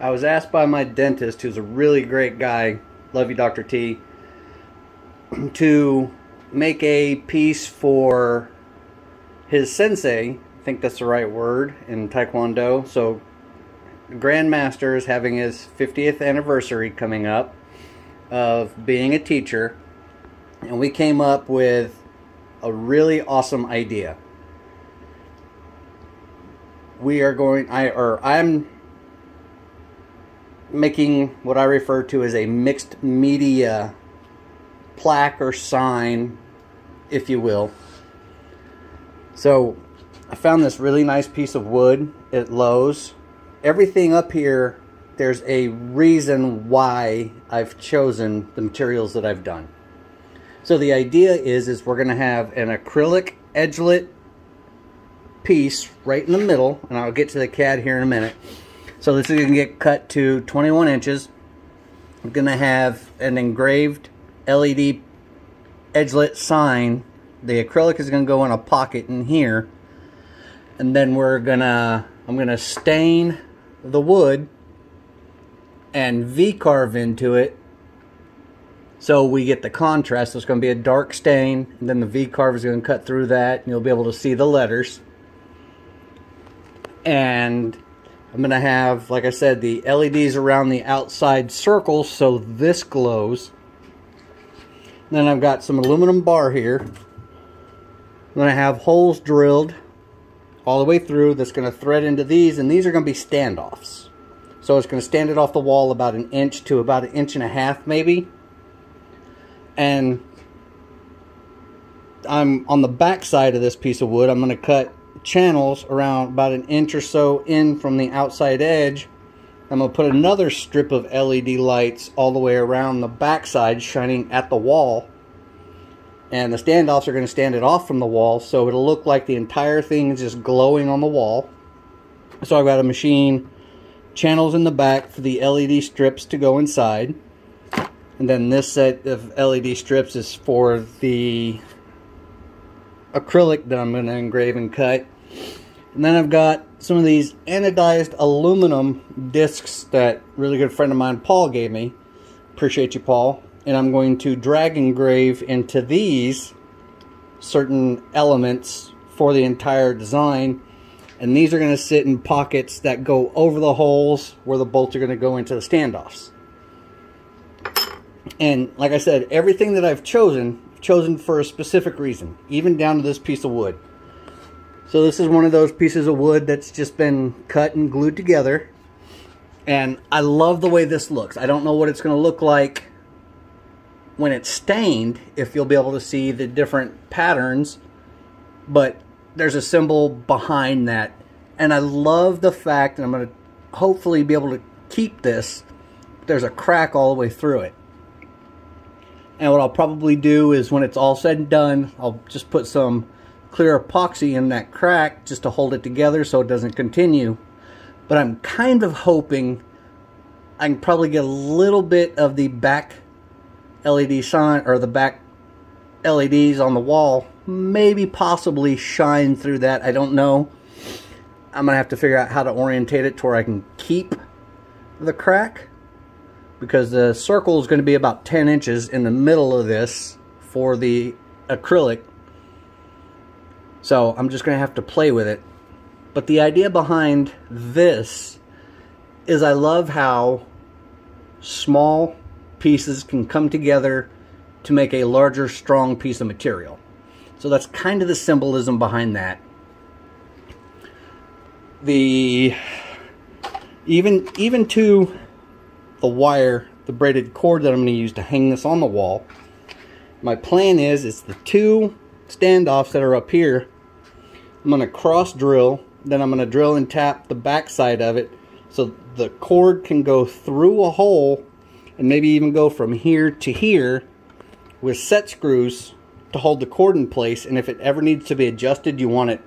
I was asked by my dentist, who's a really great guy, love you, Dr. T, to make a piece for his sensei. I think that's the right word in Taekwondo. So, Grandmaster is having his 50th anniversary coming up of being a teacher, and we came up with a really awesome idea. We are going, I or I'm making what I refer to as a mixed media plaque or sign, if you will. So I found this really nice piece of wood at Lowe's. Everything up here, there's a reason why I've chosen the materials that I've done. So the idea is, is we're going to have an acrylic edgelit piece right in the middle, and I'll get to the CAD here in a minute. So this is going to get cut to 21 inches. I'm going to have an engraved LED edgelit sign. The acrylic is going to go in a pocket in here. And then we're going to, I'm going to stain the wood and V-carve into it. So we get the contrast. So it's going to be a dark stain. And then the V-carve is going to cut through that. And you'll be able to see the letters. And I'm going to have, like I said, the LEDs around the outside circle so this glows. Then I've got some aluminum bar here. I'm going to have holes drilled all the way through that's going to thread into these, and these are going to be standoffs. So it's going to stand it off the wall about an inch to about an inch and a half maybe. And I'm on the back side of this piece of wood, I'm going to cut channels around about an inch or so in from the outside edge. I'm going to put another strip of LED lights all the way around the backside shining at the wall. And the standoffs are going to stand it off from the wall so it'll look like the entire thing is just glowing on the wall. So I've got a machine channels in the back for the LED strips to go inside. And then this set of LED strips is for the acrylic that I'm going to engrave and cut. And then I've got some of these anodized aluminum discs that really good friend of mine, Paul, gave me. Appreciate you, Paul. And I'm going to drag engrave into these certain elements for the entire design. And these are going to sit in pockets that go over the holes where the bolts are going to go into the standoffs. And like I said, everything that I've chosen chosen for a specific reason, even down to this piece of wood. So this is one of those pieces of wood that's just been cut and glued together. And I love the way this looks. I don't know what it's going to look like when it's stained, if you'll be able to see the different patterns. But there's a symbol behind that. And I love the fact, and I'm going to hopefully be able to keep this, there's a crack all the way through it. And what I'll probably do is when it's all said and done, I'll just put some clear epoxy in that crack just to hold it together so it doesn't continue. But I'm kind of hoping I can probably get a little bit of the back LED sign or the back LEDs on the wall maybe possibly shine through that. I don't know. I'm going to have to figure out how to orientate it to where I can keep the crack because the circle is going to be about 10 inches in the middle of this for the acrylic. So I'm just going to have to play with it. But the idea behind this is I love how small pieces can come together to make a larger, strong piece of material. So that's kind of the symbolism behind that. The even even to the wire, the braided cord that I'm going to use to hang this on the wall. My plan is, it's the two standoffs that are up here. I'm going to cross drill, then I'm going to drill and tap the back side of it so the cord can go through a hole and maybe even go from here to here with set screws to hold the cord in place and if it ever needs to be adjusted you want it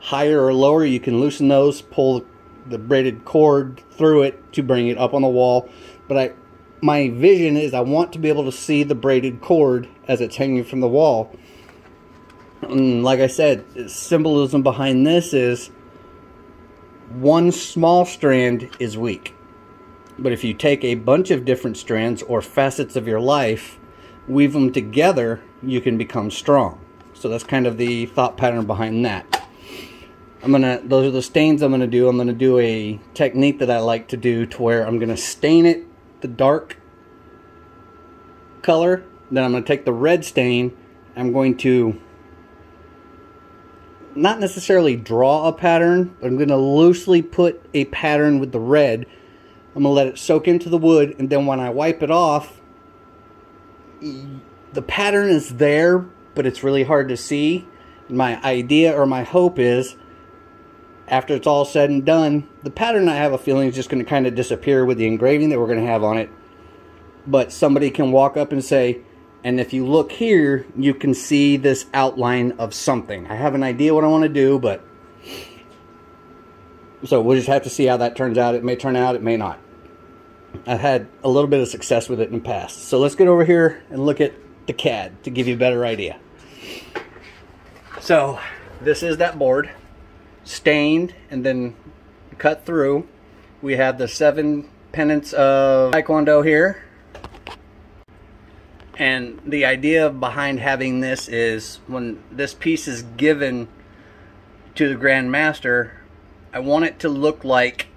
higher or lower you can loosen those pull the braided cord through it to bring it up on the wall. But I, my vision is I want to be able to see the braided cord as it's hanging from the wall. And like I said, symbolism behind this is one small strand is weak. But if you take a bunch of different strands or facets of your life, weave them together, you can become strong. So that's kind of the thought pattern behind that. I'm gonna, those are the stains I'm gonna do. I'm gonna do a technique that I like to do to where I'm gonna stain it the dark color. Then I'm gonna take the red stain. I'm going to not necessarily draw a pattern, but I'm to loosely put a pattern with the red. I'm to let it soak into the wood, and then when I wipe it off, the pattern is there, but it's really hard to see. My idea or my hope is, after it's all said and done, the pattern I have a feeling is just going to kind of disappear with the engraving that we're going to have on it. But somebody can walk up and say, and if you look here, you can see this outline of something. I have an idea what I want to do, but... So we'll just have to see how that turns out. It may turn out, it may not. I've had a little bit of success with it in the past. So let's get over here and look at the CAD to give you a better idea. So this is that board. Stained and then cut through. We have the seven pennants of Taekwondo here and the idea behind having this is when this piece is given to the Grand Master, I want it to look like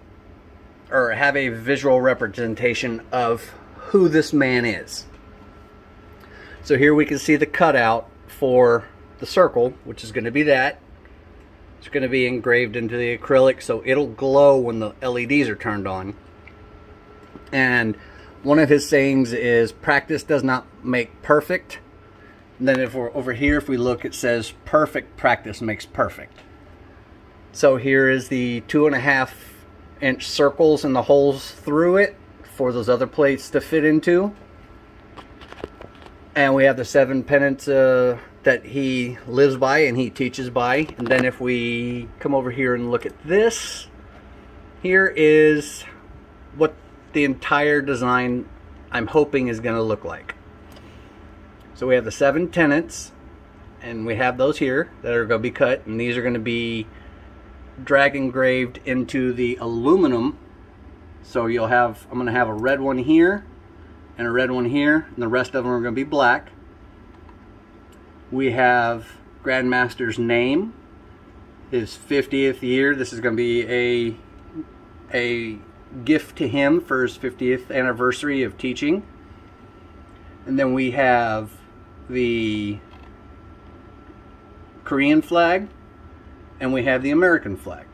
or have a visual representation of who this man is. So here we can see the cutout for the circle, which is going to be that. It's going to be engraved into the acrylic, so it'll glow when the LEDs are turned on. And one of his sayings is practice does not make perfect. And then if we're over here, if we look, it says perfect practice makes perfect. So here is the two and a half inch circles and the holes through it for those other plates to fit into. And we have the seven pennants uh, that he lives by and he teaches by. And then if we come over here and look at this, here is what the entire design I'm hoping is going to look like. So we have the seven tenants and we have those here that are going to be cut and these are going to be drag engraved into the aluminum so you'll have I'm going to have a red one here and a red one here and the rest of them are going to be black we have Grandmaster's name his 50th year this is going to be a a gift to him for his 50th anniversary of teaching. And then we have the Korean flag and we have the American flag.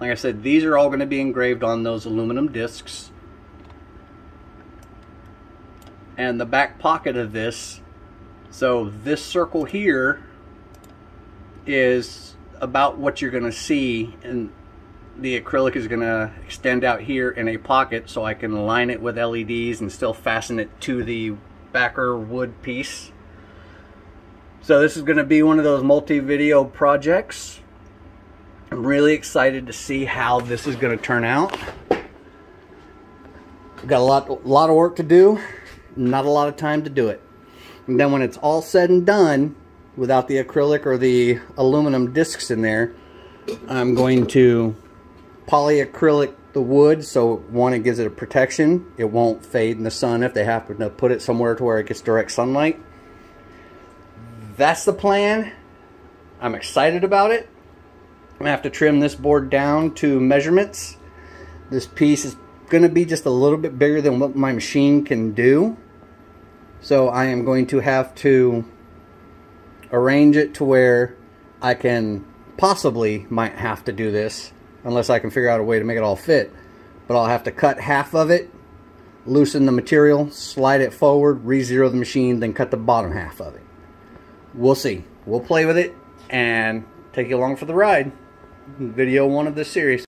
Like I said, these are all going to be engraved on those aluminum discs. And the back pocket of this, so this circle here is about what you're going to see and the acrylic is going to extend out here in a pocket so I can line it with LEDs and still fasten it to the backer wood piece. So this is going to be one of those multi-video projects. I'm really excited to see how this is going to turn out. We've got a lot, a lot of work to do, not a lot of time to do it. And then when it's all said and done, without the acrylic or the aluminum discs in there, I'm going to polyacrylic the wood so one it gives it a protection. It won't fade in the sun if they happen to put it somewhere to where it gets direct sunlight. That's the plan. I'm excited about it. I'm gonna have to trim this board down to measurements. This piece is gonna be just a little bit bigger than what my machine can do so I am going to have to arrange it to where I can possibly might have to do this unless I can figure out a way to make it all fit. But I'll have to cut half of it, loosen the material, slide it forward, re-zero the machine, then cut the bottom half of it. We'll see. We'll play with it and take you along for the ride. Video one of this series.